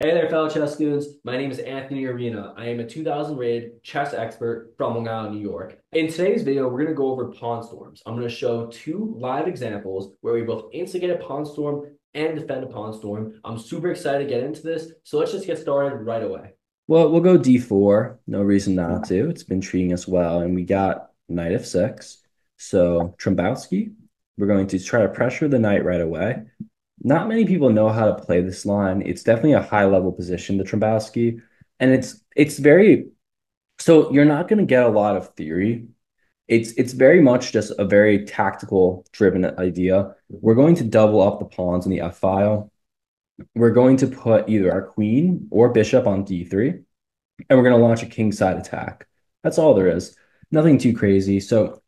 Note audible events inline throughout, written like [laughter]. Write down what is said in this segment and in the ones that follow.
Hey there, fellow chess students. My name is Anthony Arena. I am a 2000 rated chess expert from Long Island, New York. In today's video, we're going to go over pawn storms. I'm going to show two live examples where we both instigate a pawn storm and defend a pawn storm. I'm super excited to get into this, so let's just get started right away. Well, we'll go d4. No reason not to. It's been treating us well. And we got knight f6. So Trompowsky, we're going to try to pressure the knight right away. Not many people know how to play this line. It's definitely a high level position, the Trompowsky, and it's it's very so you're not going to get a lot of theory. It's it's very much just a very tactical driven idea. We're going to double up the pawns in the f file. We're going to put either our queen or bishop on d3, and we're going to launch a king side attack. That's all there is. Nothing too crazy. So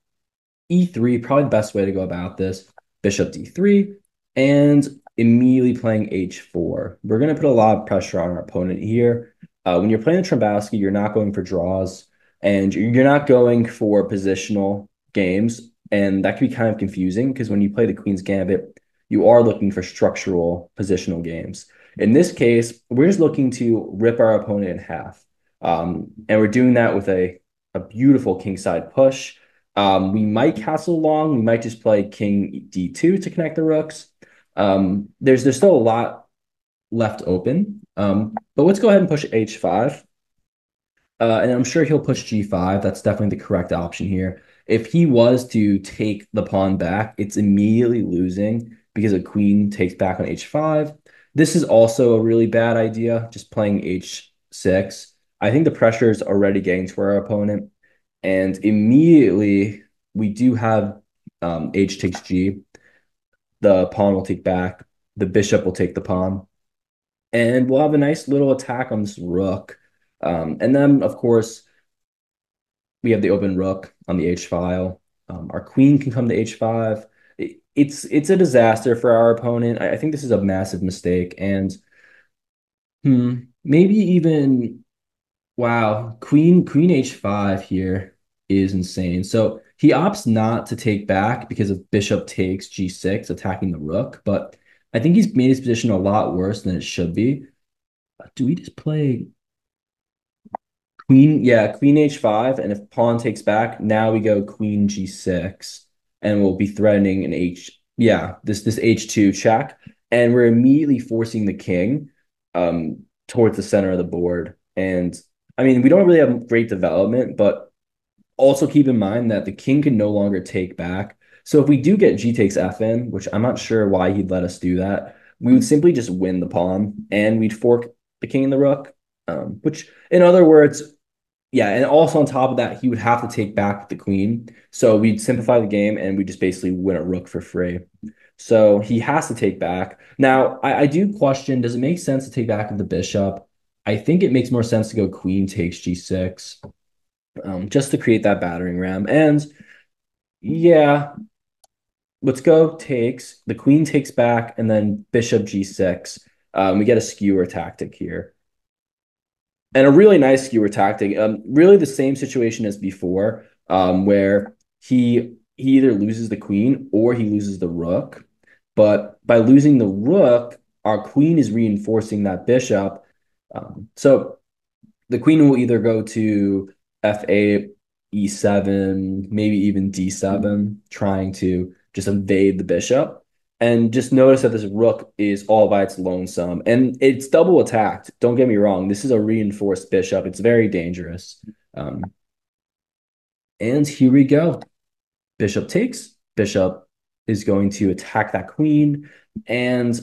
e3 probably the best way to go about this. Bishop d3 and immediately playing h4. We're going to put a lot of pressure on our opponent here. Uh, when you're playing the Trompowsky, you're not going for draws and you're not going for positional games. And that can be kind of confusing because when you play the Queen's Gambit, you are looking for structural positional games. In this case, we're just looking to rip our opponent in half. Um, and we're doing that with a, a beautiful kingside push. Um, we might castle long. We might just play king d2 to connect the rooks. Um, there's there's still a lot left open. Um, but let's go ahead and push h5. Uh, and I'm sure he'll push g5. That's definitely the correct option here. If he was to take the pawn back, it's immediately losing because a queen takes back on h5. This is also a really bad idea, just playing h6. I think the pressure is already getting to our opponent. And immediately we do have um, h takes g the pawn will take back, the bishop will take the pawn, and we'll have a nice little attack on this rook. Um, and then, of course, we have the open rook on the h file. Um, our queen can come to h5. It, it's it's a disaster for our opponent. I, I, think this is a massive mistake, and hmm, maybe even wow, queen queen h5 here is insane. So he opts not to take back because of bishop takes g6, attacking the rook. But I think he's made his position a lot worse than it should be. Do we just play queen? Yeah, queen h5. And if pawn takes back, now we go queen g6. And we'll be threatening an h. Yeah, this this h2 check. And we're immediately forcing the king um, towards the center of the board. And I mean, we don't really have great development, but also keep in mind that the king can no longer take back. So if we do get g takes f in, which I'm not sure why he'd let us do that, we would simply just win the pawn and we'd fork the king and the rook. Um, which, in other words, yeah, and also on top of that, he would have to take back the queen. So we'd simplify the game and we just basically win a rook for free. So he has to take back. Now, I, I do question does it make sense to take back the bishop? I think it makes more sense to go queen takes g6 um, just to create that battering ram. And yeah, let's go takes. The queen takes back, and then bishop g6. Um, we get a skewer tactic here. And a really nice skewer tactic. Um, really the same situation as before, um, where he he either loses the queen or he loses the rook. But by losing the rook, our queen is reinforcing that bishop. Um, so the queen will either go to f8, e7, maybe even d7, trying to just invade the bishop. And just notice that this rook is all by its lonesome. And it's double attacked. Don't get me wrong. This is a reinforced bishop. It's very dangerous. Um, and here we go. Bishop takes. Bishop is going to attack that queen. And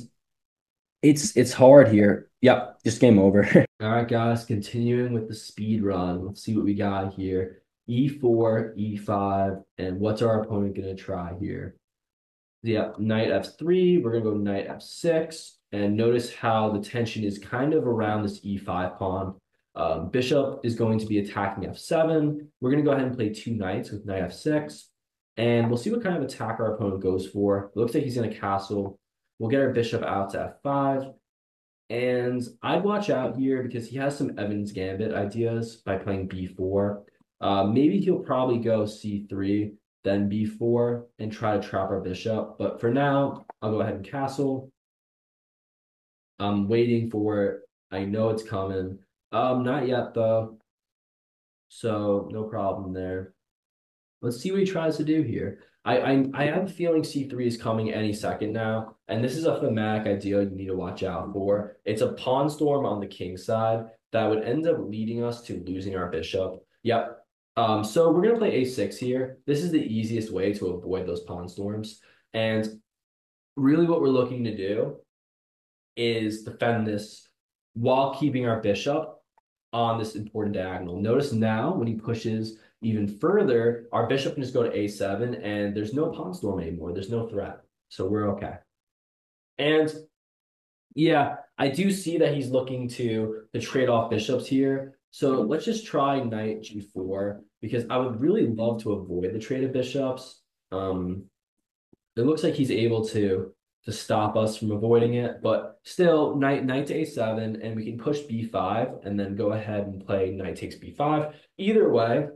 it's it's hard here. Yep, just game over. [laughs] All right, guys, continuing with the speed run. Let's see what we got here. E4, E5, and what's our opponent going to try here? Yeah, knight F3. We're going to go knight F6. And notice how the tension is kind of around this E5 pawn. Um, bishop is going to be attacking F7. We're going to go ahead and play two knights with knight F6. And we'll see what kind of attack our opponent goes for. It looks like he's going to castle. We'll get our bishop out to F5. And I'd watch out here because he has some Evans Gambit ideas by playing b4. Uh, maybe he'll probably go c3, then b4, and try to trap our bishop. But for now, I'll go ahead and castle. I'm waiting for it. I know it's coming. Um, not yet though. So no problem there. Let's see what he tries to do here. I, I I have a feeling C3 is coming any second now, and this is a thematic idea you need to watch out for. It's a pawn storm on the king side that would end up leading us to losing our bishop. Yep. Um, so we're gonna play a6 here. This is the easiest way to avoid those pawn storms. And really what we're looking to do is defend this while keeping our bishop on this important diagonal. Notice now when he pushes even further, our bishop can just go to a7 and there's no pawn storm anymore. There's no threat. So we're okay. And yeah, I do see that he's looking to to trade off bishops here. So let's just try knight g4 because I would really love to avoid the trade of bishops. Um, it looks like he's able to to stop us from avoiding it, but still knight knight to a7 and we can push b5 and then go ahead and play knight takes b5. Either way,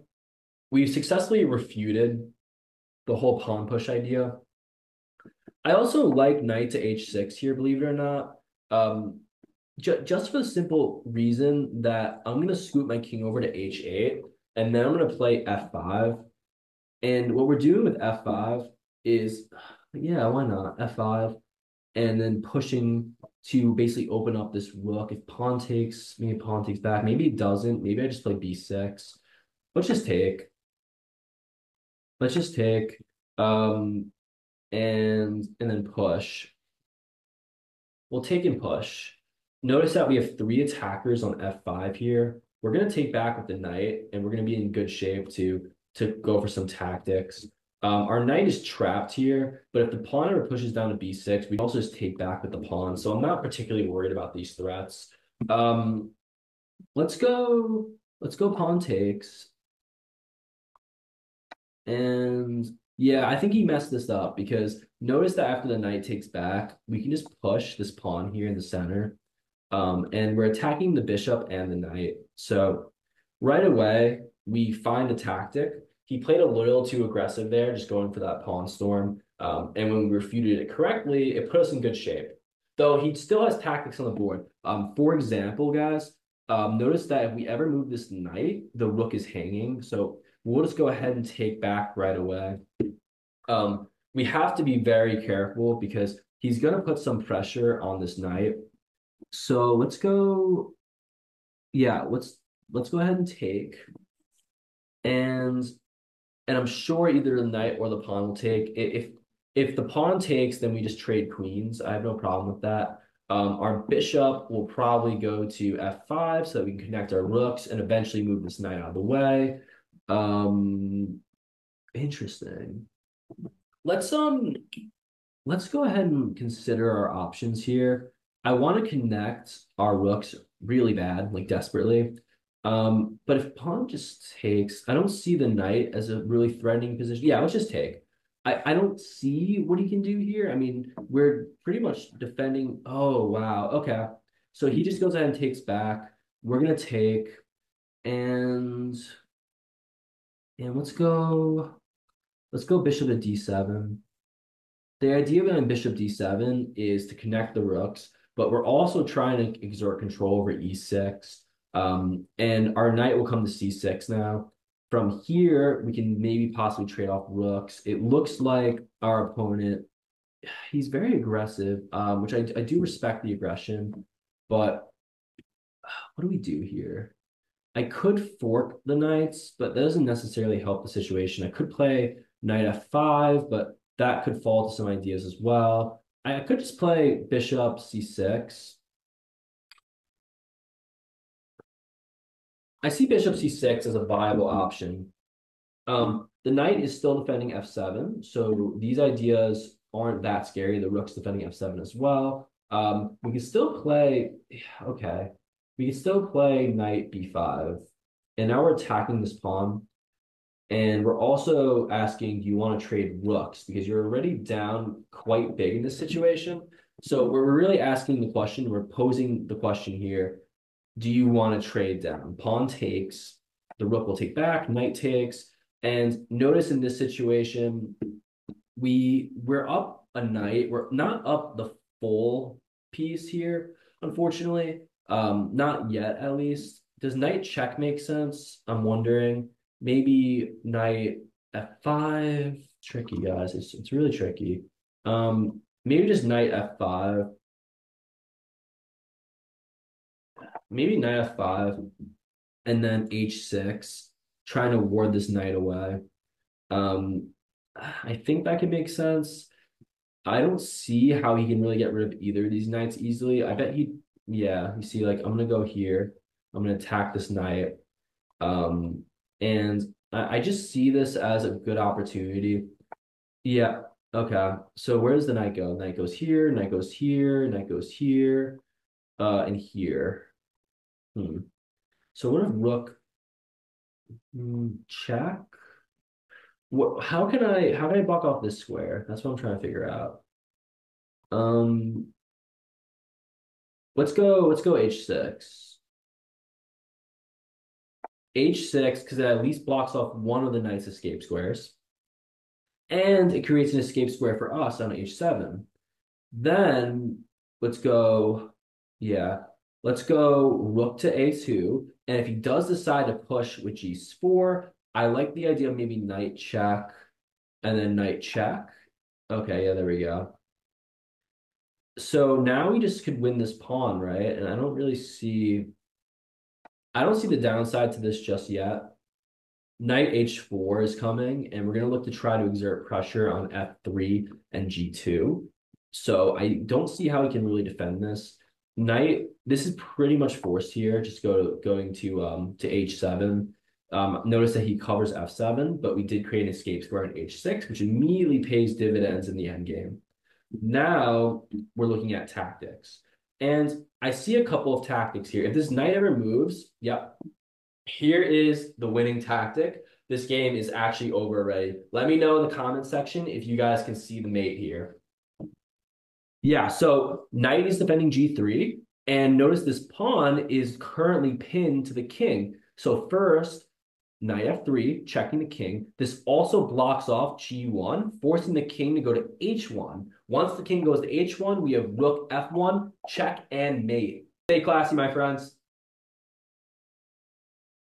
we've successfully refuted the whole pawn push idea. I also like knight to h6 here, believe it or not. Um, ju just for the simple reason that I'm going to scoot my king over to h8, and then I'm going to play f5. And what we're doing with f5 is, [sighs] yeah, why not? f5. And then pushing to basically open up this rook. If pawn takes, maybe pawn takes back. Maybe it doesn't. Maybe I just play b6. Let's just take. Let's just take. Um, and and then push. We'll take and push. Notice that we have three attackers on f5 here. We're going to take back with the knight, and we're going to be in good shape to, to go for some tactics. Um, our knight is trapped here, but if the pawn ever pushes down to b6, we also just take back with the pawn. So I'm not particularly worried about these threats. Um, let's go. Let's go pawn takes. And yeah, I think he messed this up because notice that after the knight takes back, we can just push this pawn here in the center. Um, and we're attacking the bishop and the knight. So right away, we find a tactic. He played a little too aggressive there, just going for that pawn storm. Um, and when we refuted it correctly, it put us in good shape. Though he still has tactics on the board. Um, for example, guys, um, notice that if we ever move this knight, the rook is hanging. So we'll just go ahead and take back right away. Um, we have to be very careful because he's going to put some pressure on this knight. So let's go. Yeah, let's let's go ahead and take. And and I'm sure either the knight or the pawn will take. If if the pawn takes, then we just trade queens. I have no problem with that. Um, our bishop will probably go to f5 so that we can connect our rooks and eventually move this knight out of the way. Um, interesting. Let's um let's go ahead and consider our options here. I want to connect our rooks really bad, like desperately. Um, but if pawn just takes, I don't see the knight as a really threatening position. Yeah, let's just take. I, I don't see what he can do here. I mean, we're pretty much defending. Oh, wow. Okay. So he just goes ahead and takes back. We're going to take. And and let's go, let's go bishop to d7. The idea behind bishop d7 is to connect the rooks, but we're also trying to exert control over e6. Um, and our knight will come to c6 now. From here, we can maybe possibly trade off rooks. It looks like our opponent, he's very aggressive, um, which I, I do respect the aggression, but what do we do here? I could fork the knights, but that doesn't necessarily help the situation. I could play knight f5, but that could fall to some ideas as well. I could just play bishop c6. I see bishop c6 as a viable option. Um, the knight is still defending f7, so these ideas aren't that scary. The rook's defending f7 as well. Um, we can still play, okay we can still play knight b5. And now we're attacking this pawn. And we're also asking, do you want to trade rooks? Because you're already down quite big in this situation. So we're really asking the question, we're posing the question here. Do you want to trade down? Pawn takes, the rook will take back, knight takes. And notice in this situation, we we're up a knight. We're not up the full piece here, unfortunately. Um, not yet, at least. Does knight check make sense? I'm wondering. Maybe knight f5. Tricky, guys. It's it's really tricky. Um, maybe just knight f5. Maybe knight f5 and then h6, trying to ward this knight away. Um, I think that could make sense. I don't see how he can really get rid of either of these knights easily. I bet he, yeah, you see, like, I'm gonna go here. I'm gonna attack this knight. Um, and I, I just see this as a good opportunity. Yeah, okay. So where does the knight go? Knight goes here, knight goes here, knight goes here, uh, and here. Hmm. So what if rook check? What, how can I how can I block off this square? That's what I'm trying to figure out. Um, let's go. Let's go h6. h6 because it at least blocks off one of the knight's escape squares, and it creates an escape square for us on h7. Then let's go. Yeah, let's go rook to a2. And if he does decide to push with g4, I like the idea of maybe knight check and then knight check. Okay, yeah, there we go. So now we just could win this pawn, right? And I don't really see I don't see the downside to this just yet. Knight h4 is coming, and we're going to look to try to exert pressure on f3 and g2. So I don't see how we can really defend this. Knight, this is pretty much forced here, just go going to um to h7. Um, notice that he covers f7, but we did create an escape square on h6, which immediately pays dividends in the endgame. Now we're looking at tactics. And I see a couple of tactics here. If this knight ever moves, yep, here is the winning tactic. This game is actually over already. Let me know in the comment section if you guys can see the mate here. Yeah, so knight is defending g3. And notice this pawn is currently pinned to the king. So first, knight f3, checking the king. This also blocks off g1, forcing the king to go to h1. Once the king goes to h1, we have rook f1, check and mate. Stay classy, my friends.